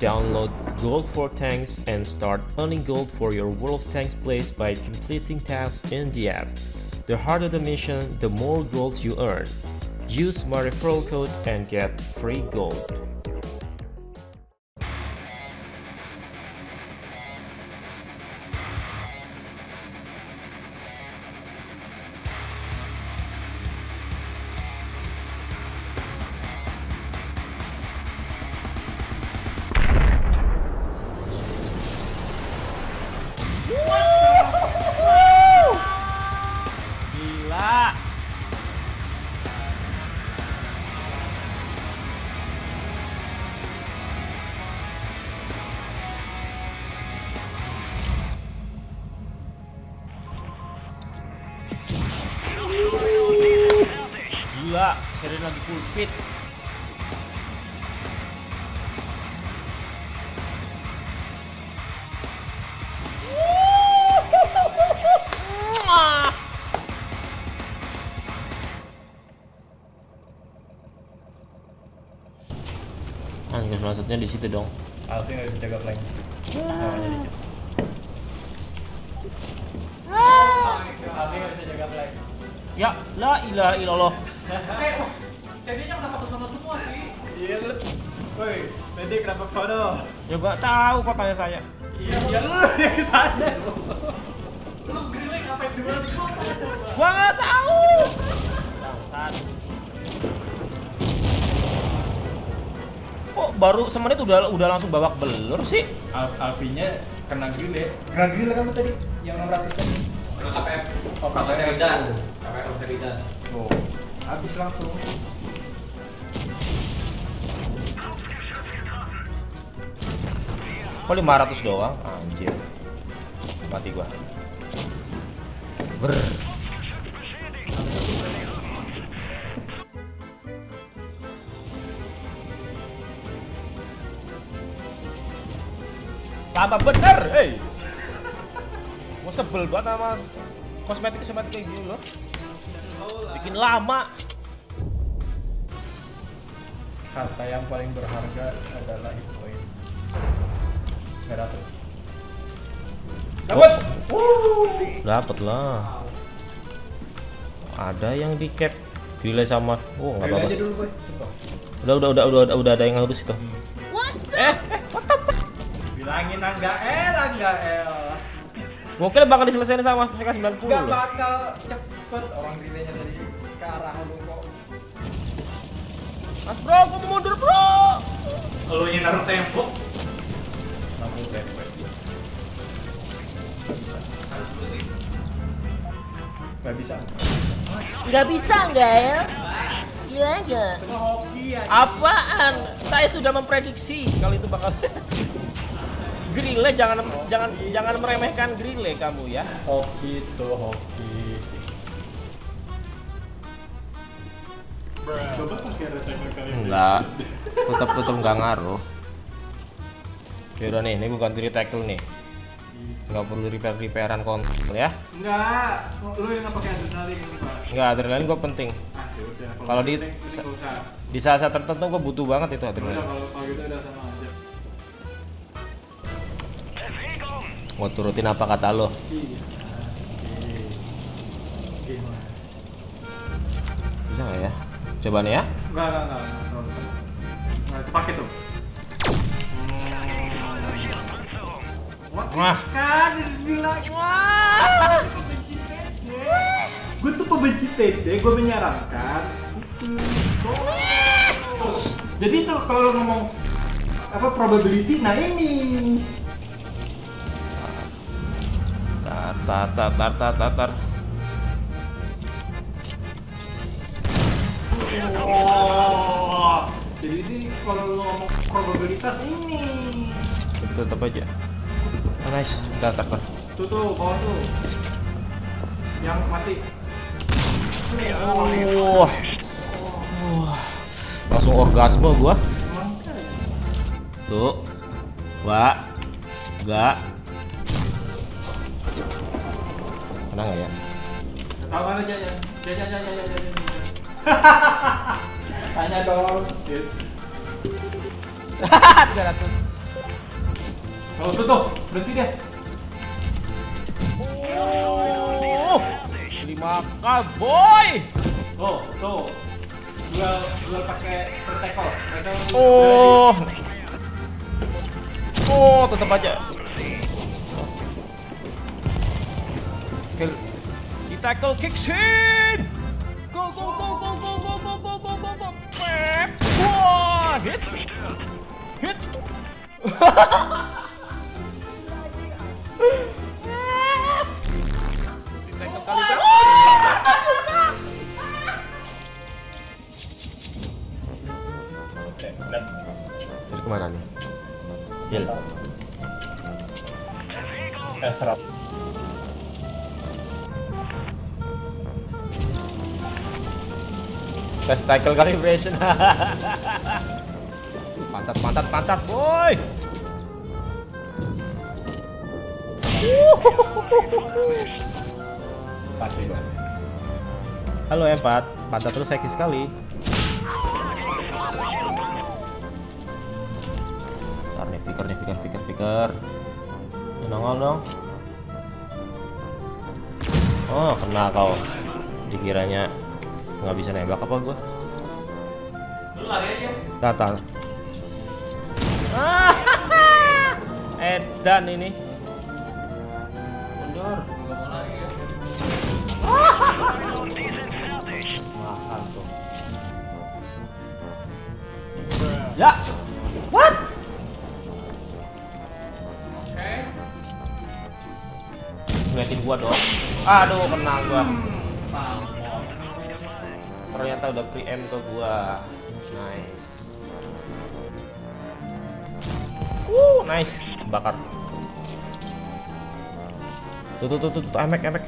Download Gold for Tanks and start earning gold for your World of Tanks plays by completing tasks in the app. The harder the mission, the more gold you earn. Use my referral code and get free gold. Speed. Anjir, maksudnya di situ dong. Alfi nggak bisa jaga flank. Dikit. Alfi nggak bisa jaga flank. Ya, la ilaha illallah. Iya lu. Woi, tadi kenapa ke sono? Ya gak tahu kok tanya saya. Iya, ya lu yang ke sana. Lu grilling ngapain di mana di kota? Gua gak tahu. Bangsat. Kok baru semenit udah udah langsung babak belur sih? Al Alfinya kena grill ya. Kena grill kan lu tadi yang 600 kan? Kena KPF. Oh, KPF KPF. Seridan. KPF Seridan. Oh, habis langsung. Kok 500 doang? Anjir. Mati gua. Ber. Tambah bener, hei. Gua sebel banget sama kosmetik kosmetik kayak gini loh. Bikin lama. Kata yang paling berharga adalah hit Nggak dapet. Dapat. Dapat lah. Ada yang di cap delay sama oh nggak Grill apa-apa. Udah udah udah udah udah, udah ada yang harus itu. Eh, Bilangin enggak el, enggak el. Mungkin bakal diselesaikan sama PK 90 Enggak bakal cepet orang relaynya tadi ke arah lu kok. Mas Bro, gua mau mundur, Bro. Lu yang naruh tembok. Gak bisa. Gak bisa. Nggak bisa nggak ya? Gila nggak? Hoki ya. Apaan? Saya sudah memprediksi kalau itu bakal Grille jangan jangan jangan meremehkan grille kamu ya. Hoki tuh hoki. Coba pakai retainer kali ini. Enggak. Tetap tetap enggak ngaruh. Yaudah nih, ini gue ganti retackle nih. Nggak perlu repair repairan kontrol ya. Enggak, lu yang nggak pakai adrenalin ini pak. Enggak, adrenalin gue penting. Ah, yaudah. Kalau di- usah. Di saat-saat tertentu gue butuh banget itu adrenalin. kalau kalau gitu udah sama aja. Mau turutin apa kata lo? Iya. Bisa nggak ya? Coba nih ya. Enggak enggak enggak. enggak, enggak. Nah, itu pakai tuh. Wah, kan bilang wah. Gue tuh pembenci tete, gue menyarankan itu. Jadi tuh kalau ngomong apa probability, nah ini Tar tar tar tar tar tar. tar. Oh, jadi ini kalau lo ngomong probabilitas ini. Tetap aja. Oh, nice. Bentar, bentar. Tuh tuh, bawah tuh. Yang mati. Wah. Wah. Langsung orgasme gua. Tuh. Dua. Tiga. Kena nggak ya? Tahu mana jajan? Jajan jajan jajan jajan. Tanya dong. 300. Oh, tuh tuh, berhenti dia. Oh, dimakan boy. Oh, tuh. Duel duel pakai. Mereka Oh. Oh, tetap aja. Kill. Di tackle kicks in. Go go go go go go go go go go go. Wah, hit. Hit. serap. Tes tackle calibration. pantat, pantat, pantat, boy. Gua. Halo Empat, pantat terus seksi sekali. Ntar nih, fikir nih, fikir, fikir, fikir. Nongol dong. Oh, kena kau. Dikiranya nggak bisa nembak apa gua? Tatal. Edan ini. Mundur. Ya. Makan tuh. Ya. What? Oke. Ngeliatin gua dong. Aduh, kena gua. Ternyata udah pre-em ke gua. Nice. Uh, nice. Bakar. Tuh tuh tuh tuh, tuh emek emek.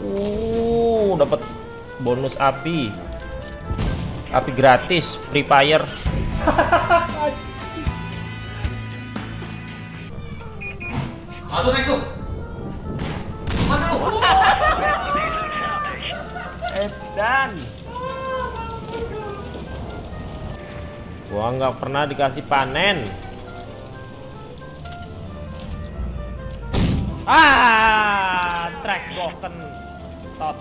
Uh, dapat bonus api. Api gratis, free fire. Aduh, naik tuh. Gua nggak pernah dikasih panen. Ah, track broken. Tot.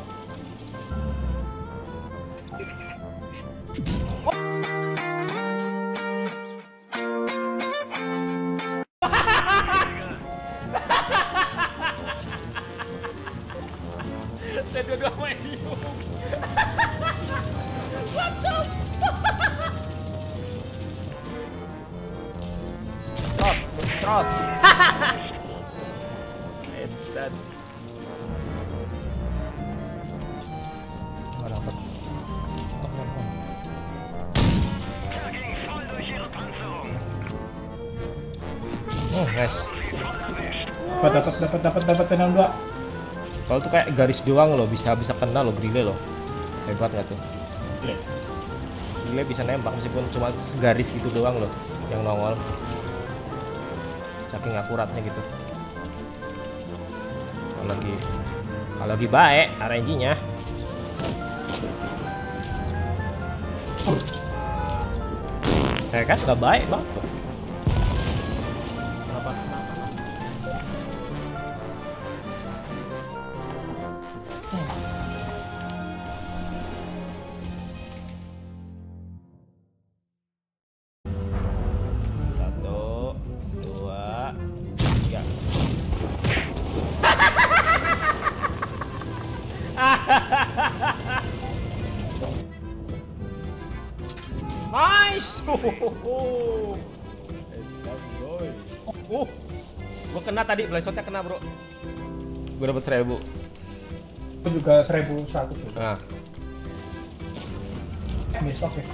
Saya dua-dua medium. What the Trot. Edan. Nggak dapet. Oh, nice. Dapat dapat dapat dapat dapat tenang dua. Kalau tuh kayak garis doang loh, bisa bisa kena loh grille loh. Hebat nggak tuh? Gile. Grille bisa nembak meskipun cuma garis gitu doang loh yang nongol. Saking akuratnya gitu. Kalau lagi kalau lagi baik RNG-nya. Ya kan nggak baik banget Uh, oh. Gue kena tadi, blastshotnya kena bro. Gue dapet seribu. Gue juga seribu seratus. Nah. Besok ya.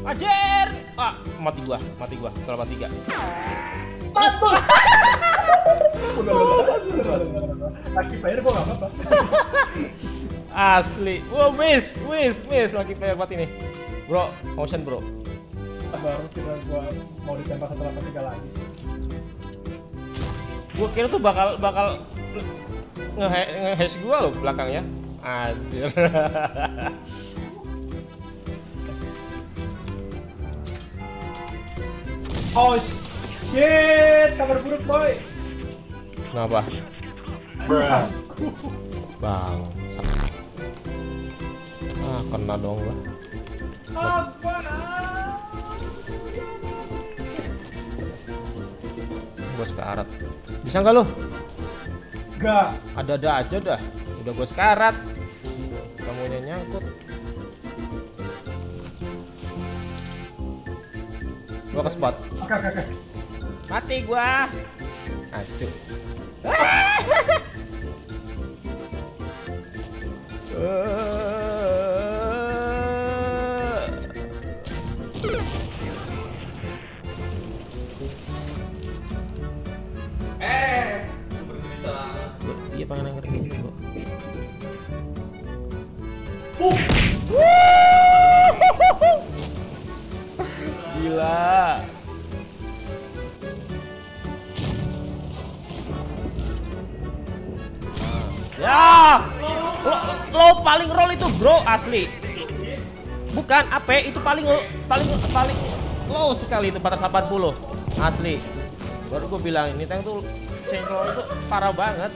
Ajar! Ah, mati gua, mati gua, kalau mati gak. Mati! Laki player gua nggak apa-apa. Asli. Wow, miss, miss, miss. Lagi player mati nih. Bro, motion bro. Baru kira gua mau ditembak satu delapan tiga lagi. Gua kira tuh bakal bakal nge- nge-hash gua loh belakangnya. Anjir. Oh shit, kabar buruk boy. Kenapa? Bruh. Bang. Ah, kena dong gua. Apa? Gua sekarat. Bisa nggak lu? Gak. Ada-ada aja dah. Udah gua sekarat. Kamunya nyangkut. Gua ke spot. Oke oke oke. Mati gua. Asik. Eh, berdiri salah. Pengen denger gini kok. Gila. Bro asli. Bukan AP itu paling paling paling low sekali itu 480 asli. Baru gue bilang ini tank tuh change roll itu parah banget.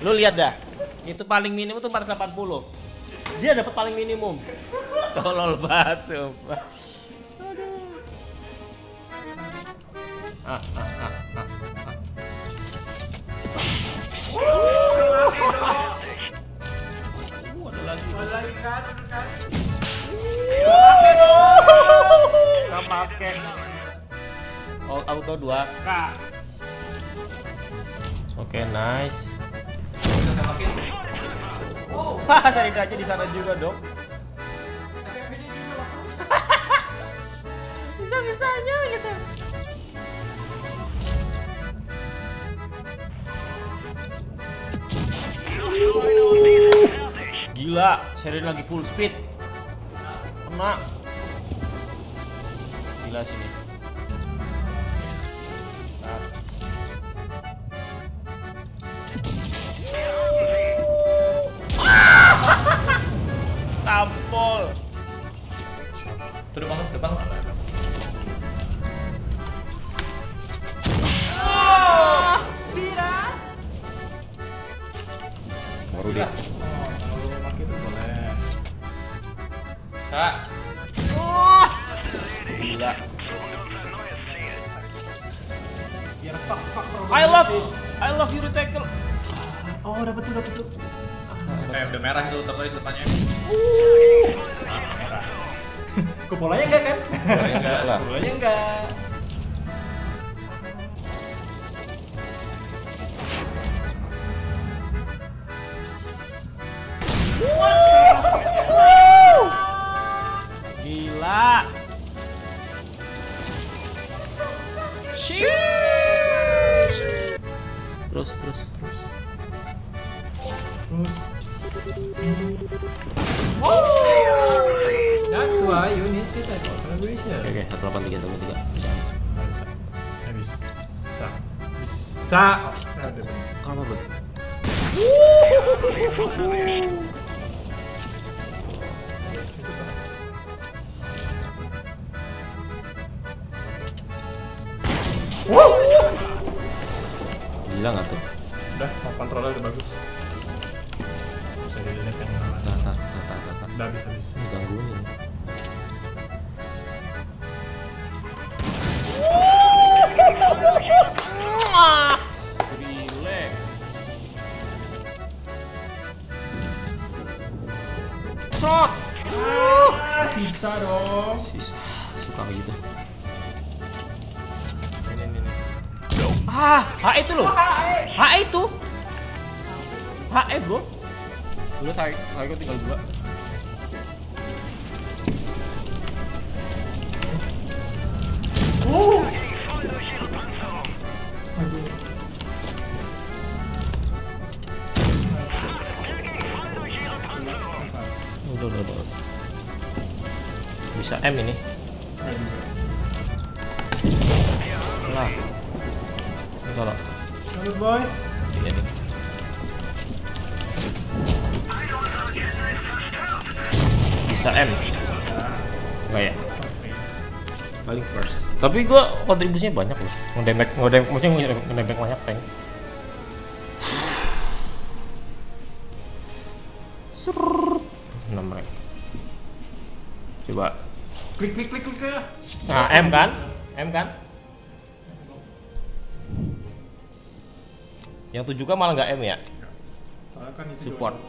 Lu lihat dah, itu paling minimum tuh 480. Dia dapat paling minimum. Tolol banget sumpah. Aduh. Ah, ah, ah, ah, pakai. Oh, auto 2K. Oke, nice. Bisa tembakin. Wah, saya aja di sana juga, loh. Bisa-bisanya gitu. Gila, Sherin lagi full speed. Kena. Gila sini. Nah. I love you tackle. Oh dapat tuh dapat tuh. eh udah merah itu tertulis depannya. Kok bolanya enggak kan? Bolanya enggak. Bolanya enggak. Terus terus terus. That's why you need this type of collaboration. Oke oke, 183 sama 3. Bisa. Bisa. Bisa. Ada. Kamu bro. Gila nggak tuh? Udah, mau kontrolnya udah bagus. Bisa dilihat yang mana. Udah habis habis. Ini gangguin. Ah, sisa dong. Sisa suka kayak gitu. Ah, HE itu loh. HE itu. HE bro. Lu saya saya tinggal dua. Udah, udah, udah. Bisa M ini. Lah. Kalau Selamat boy. ini nih. Bisa M. Enggak ya? Paling first. Tapi gua kontribusinya banyak loh. Ngedemek, ngedemek, maksudnya ngedemek, banyak tank. Enam. Coba. Klik klik klik klik. klik. Nah, M kan? M kan? Yang tujuh kan malah nggak M ya? Soalnya kan itu Support. doang.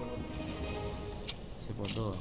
Support doang.